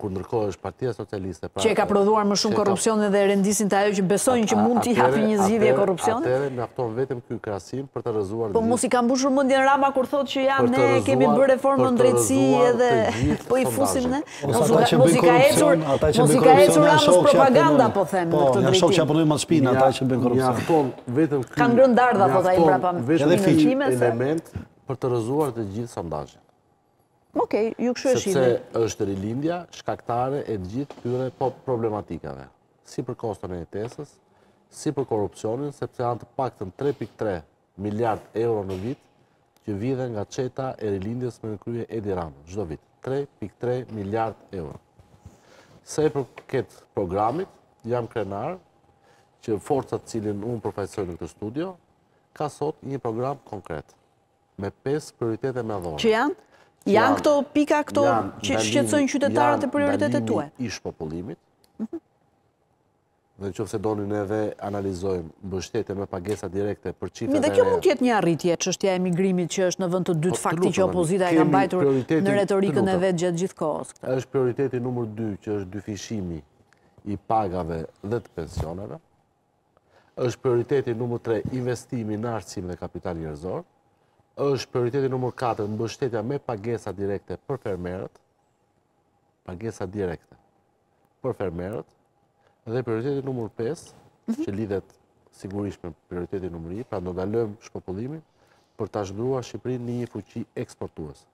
kur ndërkohë është partia socialiste... Pra, që e ka prodhuar më shumë korrupsionin dhe e rendisin te ajo që besojnë që mund t'i japë një zgjidhje korrupsionit? Atëherë, mjafton vetëm ky krahasim për të rëzuar... Po mos i ka mbushur mendjen Rama kur thotë që ja ne kemi bërë reformën në drejtësi edhe po i fusim ne? Mos i ka ecur, mos i ka ecur Ramës propaganda, po them, në këtë drejtim. Po, janë shokë që e përdorin mbas shpine, ata që bëjnë korrupsion. Mjafton vetëm ky... Ka ngrënë dardha, po ta ketë mbrapa. Edhe fiqë. Element për të rëzuar të gjithë sondazhin. Okej, ju kështu e shihni. Sepse është Rilindja shkaktare e të gjithë këtyre problematikave, si për koston e jetesës, si për korrupsionin, sepse janë të paktën 3.3 miliard euro në vit që vidhet nga çeta e Rilindjes me në krye Edi Ramën, çdo vit. 3.3 miliard euro. Sa i përket programit, jam krenar që forca të cilën unë përfaqësoj në këtë studio, ka sot një program konkret. me pesë prioritete madhore. Që janë? Janë këto pika këto që shqetësojnë qytetarët te prioritetet tuaja? Janë ndalimi i shpopullimit, mhm. dhe në qoftë se doni ne e analizojmë mbështetje me pagesa direkte për çiftet e reja. Dhe kjo mund të jetë një arritje, çështja e emigrimit që është në vend të dytë po, fakti që opozita e ka mbajtur në retorikën e vet gjatë gjithë kohës. është prioriteti numër dy, që është dyfishimi i pagave dhe të pensioneve. Është prioriteti numër tre investimi në arsim dhe kapital njerëzor. Është prioriteti numër katër mbështetja me pagesa direkte për fermerët. Pagesa direkte për fermerët. Dhe prioriteti numër 5, mhm. që lidhet sigurisht me prioritetin numër 1, pra do ndalojmë shpopullimin për ta shndërruar Shqipërinë në një fuqi eksportuese.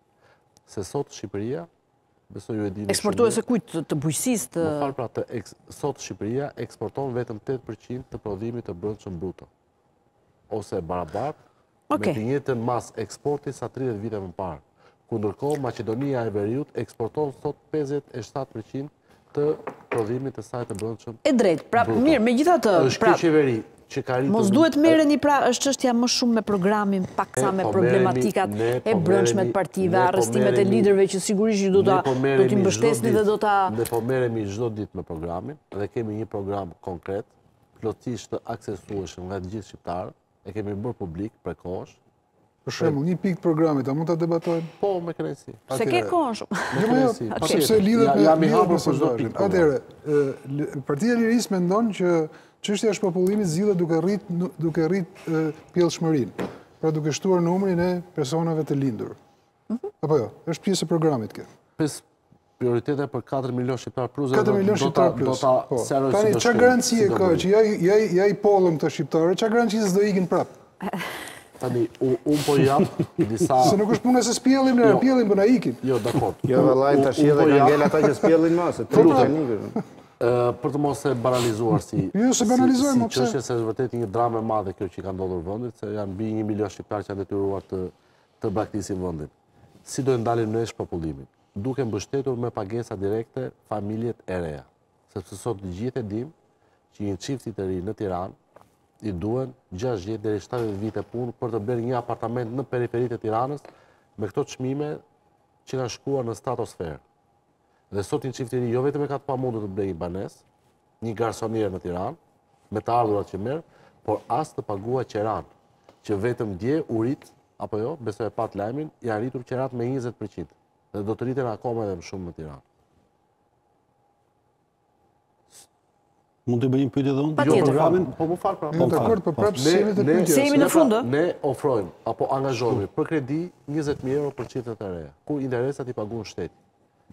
Se sot Shqipëria Eksportuese e kujt të bujqësisë të... Më fal pra të eks... Sot Shqipëria eksporton vetëm 8% të prodhimit të brendshëm bruto. Ose barabartë, me të njëjtën masë eksporti sa 30 vite më parë. Kur ndërkohë, Maqedonia e Veriut eksporton sot 57% të prodhimit të saj të brendshëm. E drejtë, pra mirë, megjithatë, pra mos duhet të merreni pra është çështja më shumë me programin, pak sa me po problematikat e brendshme të partive, po arrestimet e liderëve që sigurisht ju do ta po do t'i mbështesni dhe do ta Ne po merremi çdo ditë me programin dhe kemi një program konkret, plotësisht të aksesueshëm nga të gjithë shqiptarët. e kemi bërë publik prej kohësh. Për shembull, një pikë të programit, a mund ta debatojmë? Po, me kënaqësi. Se ke kohën shumë. Me kënaqësi. Po, sepse lidhet me... Jam i hapur për çdo pikë. Atëherë, Partia e Lirisë mendon që çështja e shpopullimit zgjidhet duke rritë duke rritë pjellshmërinë, pra duke shtuar numrin e personave të lindur. Mhm. Apo jo, është pjesë e programit ke. prioritete për 4 milion shqiptarë plus dhe do ta do ta po. shërojë si do të shkojë. Tani çfarë garancie ka që ja ja ja i pollëm këta shqiptarë? Çfarë garancie se do ikin prap? Tani unë po jap disa Se nuk është puna se s'pjellim ne, jo. pjellim po na ikin. Jo, dakord. Jo vallahi tash edhe po kanë ngel ata që s'pjellin më se të lutem ikin. Për të mos e banalizuar si Jo, s'e banalizojmë pse? Është se është vërtet një dramë e madhe kjo që ka ndodhur vendit, se janë mbi 1 milion shqiptarë që janë detyruar të të braktisin vendin. Si do të ndalim ne shpopullimin? duke mbështetur me pagesa direkte familjet e reja, sepse sot të gjithë e dimë që një çifti të ri në Tiranë i duhen 60 deri 70 vite punë për të blerë një apartament në periferi të Tiranës me këto çmime që kanë shkuar në stratosferë. Dhe sot një çift i ri jo vetëm e ka të pamundur të blejë një banesë, një garsonierë në Tiranë, me të ardhurat që merr, por as të paguajë qeranë, që vetëm dje u rrit, apo jo, besoj e patë lajmin, janë rritur qeratë me 20%, dhe do të rriten akoma edhe më shumë në Tiranë. Mund të bëj një pyetje dhe unë? Jo, programin, po më fal pra. Mund të kort për prapë sivit të pyetjes. Se jemi në fund, ne ofrojmë apo angazhohemi për kredi 20000 euro për çiftet e reja, ku interesat i paguon shteti.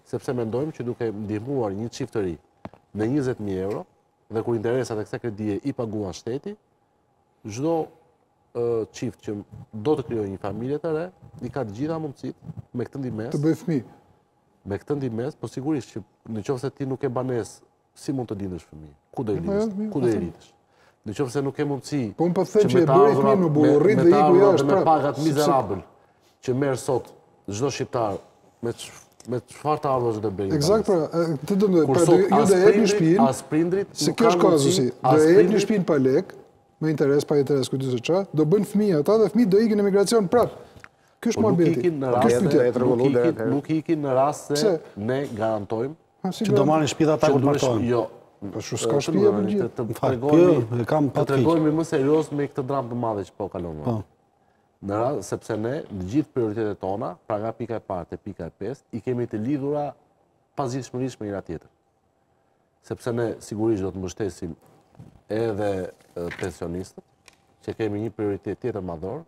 Sepse mendojmë që duke ndihmuar një çift të ri me njëzet mijë euro dhe ku interesat e kësaj kredie i paguan shteti, çdo çift që do të krijojë një familje të re, i ka të gjitha mundësitë me këtë ndihmesë. Të bëjë fëmijë. Me këtë ndihmesë, po sigurisht që në qoftë se ti nuk ke banesë Si mund të lindësh fëmi? Ku do e jo, lindësh? Ku do e rritësh? Në qoftë se nuk ke mundësi... Po më përthejnë po që e bëri fëmijën, bëri, rriti dhe iku jashtë prapë. Me pagat mizerabël që merr sot çdo shqiptar me me çfarë të ardhurash do bëjnë. Eksakt, pra, ti do të thuash, pra, ju do ia jepni shpinë. As prindërit, se ky është kazusi. Do ia jepni shpinë pa lekë, me interes pa interes kujt se ç'a, do bëjnë fëmijë ata dhe fëmijët do ikin në emigracion prap. Ky është po, muhabeti. Nuk ikin në rast se ne garantojmë Që do marrin shpi ata kur të martohen. Jo. Po shu s'ka shpia për gjithë. Të tregojmë kam pa të tregohemi më seriozë me këtë dramë të madhe që po kalon. Po. Në radhë, sepse ne, të gjithë prioritetet tona, pra nga pika e parë te pika e pestë, i kemi të lidhura pazgjidhshmërisht me njëra-tjetrën. Sepse ne, sigurisht, do të mbështesim edhe pensionistët, që kemi një prioritet tjetër madhor,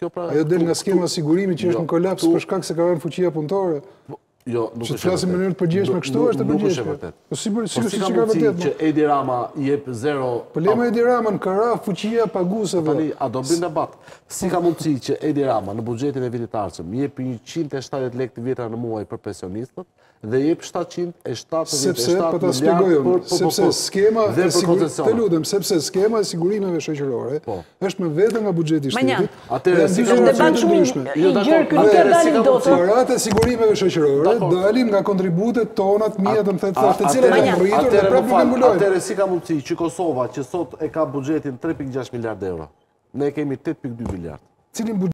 Kjo pra... Ajo del nga skema e sigurimit që jo, është në kolaps për shkak se ka rënë fuqia punëtore. Po, jo, nuk është e vërtetë. Që të flasim në mënyrë të përgjegjshme, kështu është e përgjegjshme. Nuk është e vërtetë. Po si, po si, si, si, ka mundësi po. që Edi Rama jep zero... Po lëre Edi Ramën ka ra fuqia e paguesve. Po tani, a do bëjmë debat? Si ka mundësi që Edi Rama në buxhetin e vitit të ardhshëm jep 170 lekë të vjetra në muaj për pensionistët? dhe jep 777 miliard për popull dhe për koncesione. Të lutem, sepse skema e sigurimeve shoqërore po. është më vete nga buxheti i shtetit. Atëherë si ka të bëjë ndryshme? Jo dakor, kjo nuk e dalin dot. Paratë e sigurimeve shoqërore dalin nga kontributet tona të miat domethënë të cilat janë rritur dhe prapë nuk e mbulojnë. Atëherë si ka mundësi që Kosova që sot e ka buxhetin 3.6 miliard euro, ne e kemi 8.2 miliard. Cilin